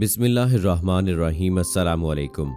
अस्सलाम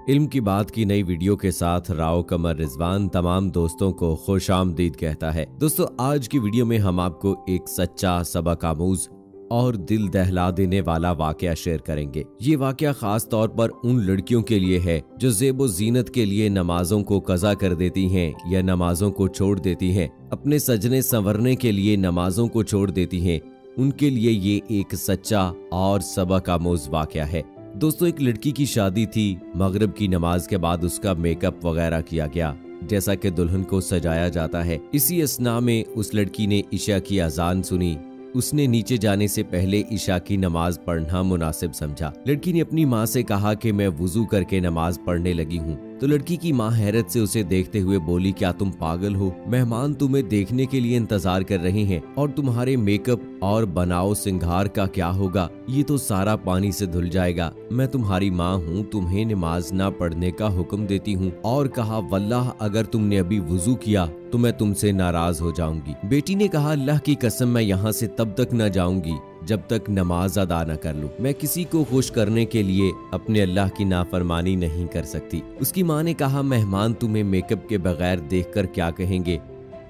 इल्म की बात की नई वीडियो के साथ राव कमर रिजवान तमाम दोस्तों को खुश आमदीद कहता है। दोस्तों, आज की वीडियो में हम आपको एक सच्चा सबक आमूज और दिल दहला देने वाला वाक्य शेयर करेंगे। ये वाक्य खास तौर पर उन लड़कियों के लिए है जो जेबो जीनत के लिए नमाजों को कजा कर देती हैं या नमाजों को छोड़ देती हैं, अपने सजने संवरने के लिए नमाजों को छोड़ देती हैं उनके लिए ये एक सच्चा और सबक आमोज वाक़ है। दोस्तों, एक लड़की की शादी थी। मगरब की नमाज़ के बाद उसका मेकअप वगैरह किया गया, जैसा कि दुल्हन को सजाया जाता है। इसी असना में उस लड़की ने ईशा की अजान सुनी। उसने नीचे जाने से पहले ईशा की नमाज़ पढ़ना मुनासिब समझा। लड़की ने अपनी माँ से कहा कि मैं वज़ू करके नमाज़ पढ़ने लगी हूँ। तो लड़की की माँ हैरत से उसे देखते हुए बोली, क्या तुम पागल हो? मेहमान तुम्हें देखने के लिए इंतज़ार कर रहे हैं और तुम्हारे मेकअप और बनाओ सिंगार का क्या होगा? ये तो सारा पानी से धुल जाएगा। मैं तुम्हारी माँ हूँ, तुम्हें नमाज़ ना पढ़ने का हुक्म देती हूँ। और कहा, वल्लाह, अगर तुमने अभी वज़ू किया तो मैं तुमसे नाराज़ हो जाऊँगी। बेटी ने कहा, अल्लाह की कसम, मैं यहाँ से तब तक न जाऊँगी। जब तक नमाज़ अदा न कर लूँ। मैं किसी को खुश करने के लिए अपने अल्लाह की नाफरमानी नहीं कर सकती। उसकी माँ ने कहा, मेहमान तुम्हें मेकअप के बगैर देखकर क्या कहेंगे?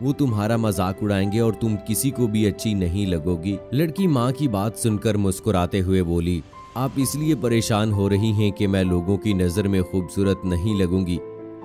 वो तुम्हारा मज़ाक उड़ाएँगे और तुम किसी को भी अच्छी नहीं लगोगी। लड़की माँ की बात सुनकर मुस्कुराते हुए बोली, आप इसलिए परेशान हो रही हैं कि मैं लोगों की नज़र में खूबसूरत नहीं लगूँगी।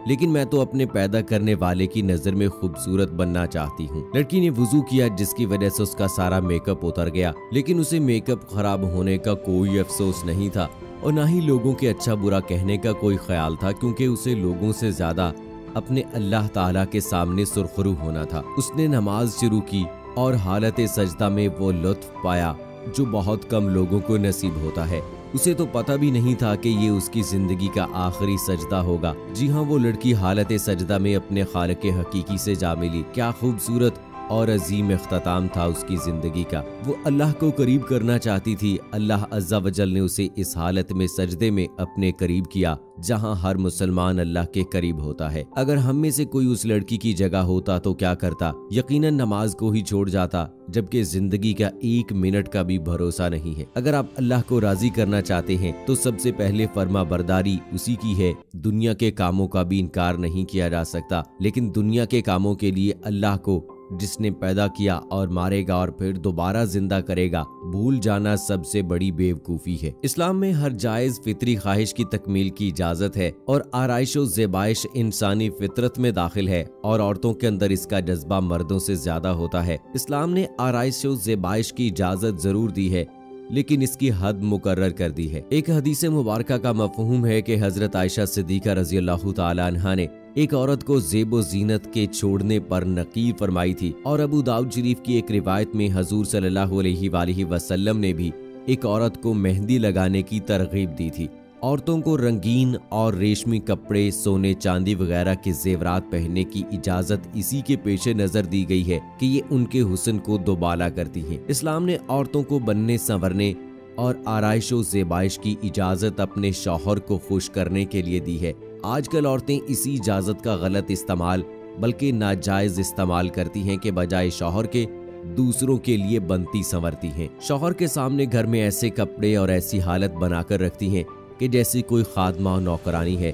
लेकिन मैं तो अपने पैदा करने वाले की नज़र में खूबसूरत बनना चाहती हूँ। लड़की ने वज़ू किया, जिसकी वजह से उसका सारा मेकअप उतर गया। लेकिन उसे मेकअप खराब होने का कोई अफसोस नहीं था, और ना ही लोगों के अच्छा बुरा कहने का कोई ख्याल था, क्योंकि उसे लोगों से ज़्यादा अपने अल्लाह ताला के सामने सुरखरू होना था। उसने नमाज़ शुरू की और हालत सजदा में वो लुत्फ पाया, जो बहुत कम लोगों को नसीब होता है। उसे तो पता भी नहीं था कि ये उसकी ज़िंदगी का आखिरी सजदा होगा। जी हाँ वो लड़की हालत सजदा में अपने खाल के हकीकी से जा मिली। क्या खूबसूरत और अजीम अख्ताम था उसकी ज़िंदगी का। वो अल्लाह को करीब करना चाहती थी। अल्लाह अज्जा वजल ने उसे इस हालत में, सजदे में अपने करीब किया, जहाँ हर मुसलमान अल्लाह के करीब होता है। अगर हम में से कोई उस लड़की की जगह होता तो क्या करता? यकीनन नमाज़ को ही छोड़ जाता, जबकि ज़िंदगी का एक मिनट का भी भरोसा नहीं है। अगर आप अल्लाह को राज़ी करना चाहते हैं तो सबसे पहले फर्मा बरदारी उसी की है। दुनिया के कामों का भी इनकार नहीं किया जा सकता, लेकिन दुनिया के कामों के लिए अल्लाह को जिसने पैदा किया और मारेगा और फिर दोबारा ज़िंदा करेगा, भूल जाना सबसे बड़ी बेवकूफ़ी है। इस्लाम में हर जायज़ फितरी ख्वाहिश की तकमील की इजाज़त है और आरइश जेबाइश इंसानी फितरत में दाखिल है और औरतों के अंदर इसका जज्बा मर्दों से ज़्यादा होता है। इस्लाम ने आरइश जेबाइश की इजाज़त ज़रूर दी है, लेकिन इसकी हद मुकर्र कर दी है। एक हदीस मुबारक का मफहूम है कि हज़रत आयशा सिद्दीका रज़ी अल्लाह तहा ने एक औरत को जेबो जीनत के छोड़ने पर नकीर फरमाई थी और अबू दाऊद शरीफ की एक रिवायत में हजूर सल्लल्लाहु अलैहि वसल्लम ने भी एक औरत को मेहंदी लगाने की तरगीब दी थी औरतों को रंगीन और रेशमी कपड़े, सोने चांदी वगैरह के जेवरात पहनने की इजाज़त इसी के पेशे नज़र दी गई है कि ये उनके हुसन को दोबाला करती हैं। इस्लाम ने औरतों को बनने, संवरने और आरइश जेबाइश की इजाज़त अपने शौहर को खुश करने के लिए दी है आजकल औरतें इसी इजाज़त का गलत इस्तेमाल, बल्कि नाजायज इस्तेमाल करती हैं कि बजाय शौहर के, दूसरों के लिए बनती संवरती हैं। शौहर के सामने घर में ऐसे कपड़े और ऐसी हालत बनाकर रखती हैं कि जैसी कोई खादमा नौकरानी है,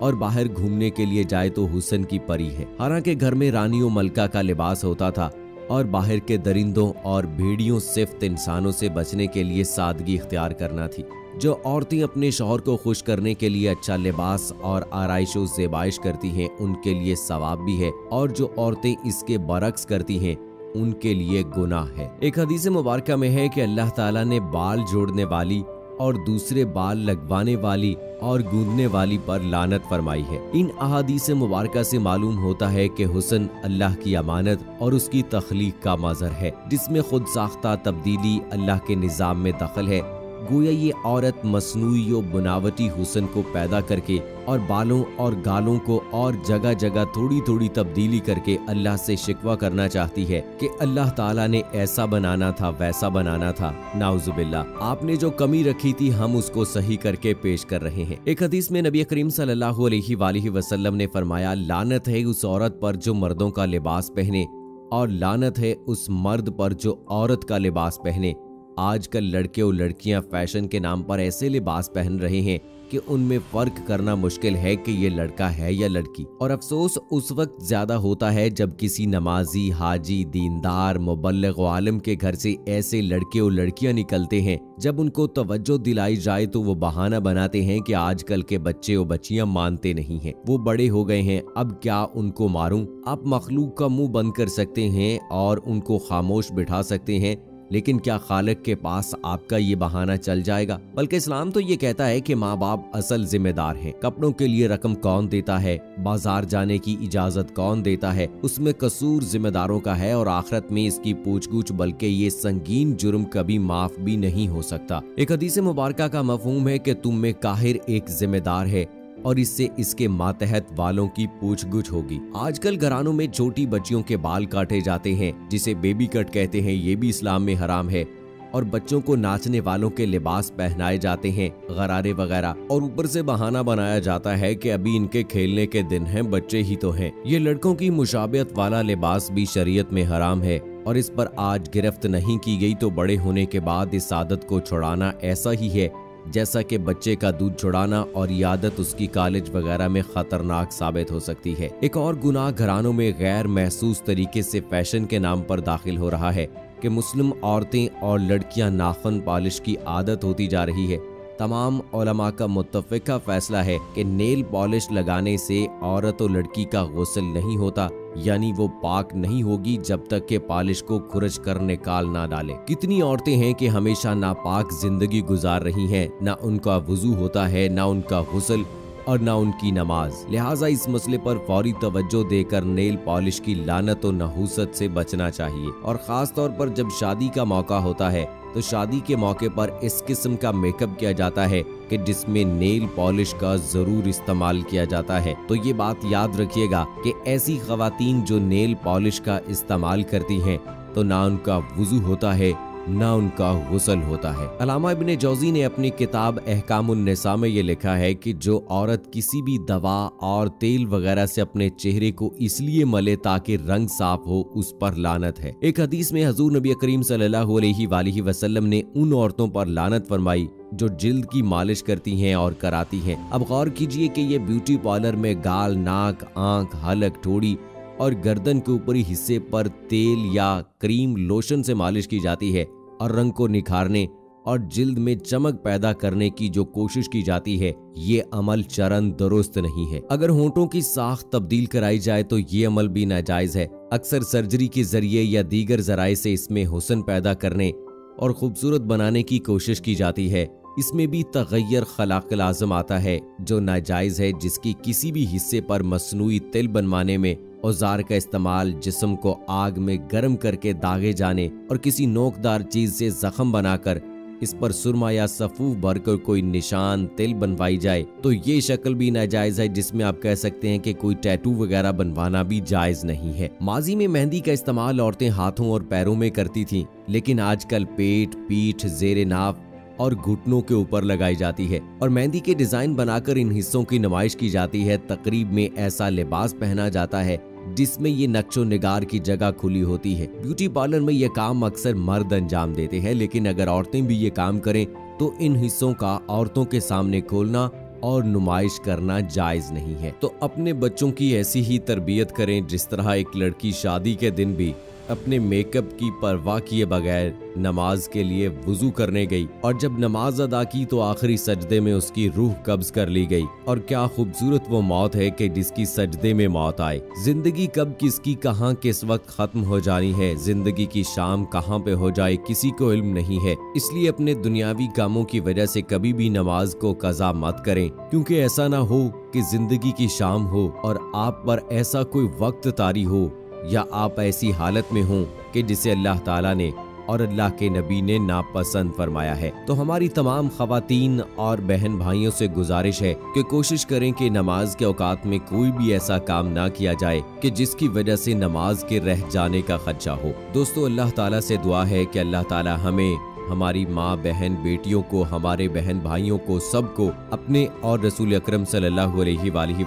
और बाहर घूमने के लिए जाए तो हुसन की परी है। हालाँकि घर में रानियों मलका का लिबास होता था, और बाहर के दरिंदों और भेड़ियों सिफ्त इंसानों से बचने के लिए सादगी इख्तियार करना थी। जो औरतें अपने शोहर को खुश करने के लिए अच्छा लिबास और आरइश जेबाइश करती हैं, उनके लिए सवाब भी है और जो औरतें इसके बरक्स करती हैं, उनके लिए गुनाह है। एक हदीस मुबारक में है कि अल्लाह ताला ने बाल जोड़ने वाली और दूसरे बाल लगवाने वाली और गूंदने वाली पर लानत फरमाई है। इन अहादीस मुबारक से मालूम होता है कि हुसन अल्लाह की अमानत और उसकी तखलीक का मजर है, जिसमें खुद साख्ता तब्दीली अल्लाह के निज़ाम में दखल है गोया ये औरत मसनूई बनावटी हुसन को पैदा करके और बालों और गालों को और जगह जगह थोड़ी थोड़ी तब्दीली करके अल्लाह से शिकवा करना चाहती है कि अल्लाह ताला ने ऐसा बनाना था, वैसा बनाना था। नाउजुबिल्ला आपने जो कमी रखी थी, हम उसको सही करके पेश कर रहे हैं। एक हदीस में नबी करीम सल्लल्लाहु अलैहि ने फरमाया, लानत है उस औरत पर जो मर्दों का लिबास पहने और लानत है उस मर्द पर जो औरत का लिबास पहने। आजकल लड़के और लड़कियाँ फ़ैशन के नाम पर ऐसे लिबास पहन रहे हैं कि उनमें फ़र्क करना मुश्किल है कि ये लड़का है या लड़की। और अफसोस उस वक्त ज़्यादा होता है जब किसी नमाजी, हाजी, दीनदार, मुबल्लग आलम के घर से ऐसे लड़के और लड़कियाँ निकलते हैं। जब उनको तवज्जो दिलाई जाए तो वो बहाना बनाते हैं कि आजकल के बच्चे और बच्चियाँ मानते नहीं हैं। वो बड़े हो गए हैं, अब क्या उनको मारूं? आप मखलूक का मुँह बंद कर सकते हैं और उनको खामोश बिठा सकते हैं। लेकिन क्या खालक के पास आपका ये बहाना चल जाएगा? बल्कि इस्लाम तो ये कहता है कि माँ बाप असल जिम्मेदार हैं। कपड़ों के लिए रकम कौन देता है? बाज़ार जाने की इजाज़त कौन देता है? उसमें कसूर जिम्मेदारों का है और आखिरत में इसकी पूछ बल्कि ये संगीन जुर्म कभी माफ़ भी नहीं हो सकता। एक हदीस मुबारक का मफहूम है कि तुम में काहिर एक जिम्मेदार है। और इससे इसके मातहत वालों की पूछगुछ होगी। आजकल घरानों में छोटी बच्चियों के बाल काटे जाते हैं, जिसे बेबी कट कहते हैं, ये भी इस्लाम में हराम है। और बच्चों को नाचने वालों के लिबास पहनाए जाते हैं, गरारे वगैरह। और ऊपर से बहाना बनाया जाता है कि अभी इनके खेलने के दिन हैं, बच्चे ही तो हैं। ये लड़कों की मुशाबियत वाला लिबास भी शरीयत में हराम है। और इस पर आज गिरफ्त नहीं की गई तो बड़े होने के बाद इस आदत को छुड़ाना ऐसा ही है जैसा कि बच्चे का दूध छुड़ाना और ये आदत उसकी कॉलेज वगैरह में खतरनाक साबित हो सकती है। एक और गुनाह घरानों में गैर महसूस तरीके से फ़ैशन के नाम पर दाखिल हो रहा है कि मुस्लिम औरतें और लड़कियाँ नाखन पॉलिश की आदत होती जा रही है। तमाम ओलमा का मुतफ़ा फैसला है कि नेल पॉलिश लगाने से औरत और लड़की का गसल नहीं होता। यानी वो पाक नहीं होगी जब तक के पालिश को खुरच कर निकाल ना डाले। कितनी औरतें हैं कि हमेशा नापाक ज़िंदगी गुजार रही हैं, ना उनका वज़ू होता है, ना उनका गसल। और न उनकी नमाज़। लिहाजा इस मसले पर फौरी तवज्जो देकर नेल पॉलिश की लानत और नहूसत से बचना चाहिए। और खास तौर पर जब शादी का मौका होता है तो शादी के मौके पर इस किस्म का मेकअप किया जाता है कि जिसमें नेल पॉलिश का ज़रूर इस्तेमाल किया जाता है। तो ये बात याद रखिएगा कि ऐसी खातन जो नेल पॉलिश का इस्तेमाल करती हैं तो ना उनका वज़ू होता है न उनका गुसल होता है। अलामा इबन जौजी ने अपनी किताब अहकामुन्निसा में ये लिखा है कि जो औरत किसी भी दवा और तेल वगैरह से अपने चेहरे को इसलिए मले ताकि रंग साफ़ हो, उस पर लानत है। एक हदीस में हजूर नबी करीम सल्लल्लाहु वसल्लम ने उन औरतों पर लानत फरमाई जो जिल्द की मालिश करती हैं और कराती हैं। अब गौर कीजिए कि ये ब्यूटी पार्लर में गाल, नाक, आँख, हलक ठोड़ी और गर्दन के ऊपरी हिस्से पर तेल या क्रीम लोशन से मालिश की जाती है और रंग को निखारने और जिल्द में चमक पैदा करने की जो कोशिश की जाती है, ये अमल चरण दुरुस्त नहीं है। अगर होंठों की साख तब्दील कराई जाए तो ये अमल भी नाजायज है। अक्सर सर्जरी के ज़रिए या दीगर जराये से इसमें हुसन पैदा करने और खूबसूरत बनाने की कोशिश की जाती है। इसमें भी तगैर खलाक आज़म आता है जो नाजायज है जिसकी किसी भी हिस्से पर मसनू तिल बनवाने में औज़ार का इस्तेमाल जिसम को आग में गर्म करके दागे जाने और किसी नोकदार चीज़ से जख्म बनाकर इस पर सुरमा या सफूफ भरकर कोई निशान तिल बनवाई जाए तो ये शक्ल भी नाजायज है जिसमें आप कह सकते हैं कि कोई टैटू वगैरह बनवाना भी जायज़ नहीं है। माजी में मेहंदी का इस्तेमाल औरतें हाथों और पैरों में करती थीं, लेकिन आजकल पेट पीठ जेर नाफ और घुटनों के ऊपर लगाई जाती है और मेहंदी के डिज़ाइन बनाकर इन हिस्सों की नुमाइश की जाती है। तकरीब में ऐसा लिबास पहना जाता है, जिसमें ये नक्शो निगार की जगह खुली होती है। ब्यूटी पार्लर में ये काम अक्सर मर्द अंजाम देते हैं, लेकिन अगर औरतें भी ये काम करें तो इन हिस्सों का औरतों के सामने खोलना और नुमाइश करना जायज़ नहीं है। तो अपने बच्चों की ऐसी ही तरबियत करें, जिस तरह एक लड़की शादी के दिन भी अपने मेकअप की परवाह किए बगैर नमाज़ के लिए वज़ू करने गई और जब नमाज़ अदा की तो आखिरी सजदे में उसकी रूह कब्ज कर ली गई। और क्या खूबसूरत वो मौत है कि जिसकी सजदे में मौत आए। ज़िंदगी कब किसकी, कहाँ, किस वक्त खत्म हो जानी है? ज़िंदगी की शाम कहाँ पे हो जाए, किसी को इल्म नहीं है। इसलिए अपने दुनियावी कामों की वजह से कभी भी नमाज़ को कजा मत करें। क्योंकि ऐसा ना हो कि ज़िंदगी की शाम हो और आप पर ऐसा कोई वक्त तारी हो। या आप ऐसी हालत में हों कि जिसे अल्लाह ताला ने और अल्लाह के नबी ने नापसंद फरमाया है। तो हमारी तमाम खातन और बहन भाइयों से गुजारिश है कि कोशिश करें कि नमाज़ के औकात में कोई भी ऐसा काम ना किया जाए कि जिसकी वजह से नमाज़ के रह जाने का खदशा हो। दोस्तों, अल्लाह ताला से दुआ है कि अल्लाह ताला हमें हमारी माँ, बहन, बेटियों को, हमारे बहन भाइयों को, सबको अपने और रसूल अक्रम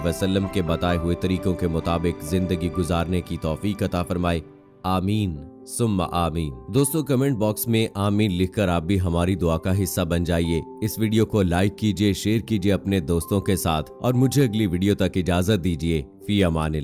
वसल्लम के बताए हुए तरीकों के मुताबिक ज़िंदगी गुजारने की तोफीक अता फरमाए। आमीन। सुम्मा आमीन। दोस्तों, कमेंट बॉक्स में आमीन लिखकर आप भी हमारी दुआ का हिस्सा बन जाइए। इस वीडियो को लाइक कीजिए, शेयर कीजिए अपने दोस्तों के साथ और मुझे अगली वीडियो तक इजाज़त दीजिए। फ़ी अमान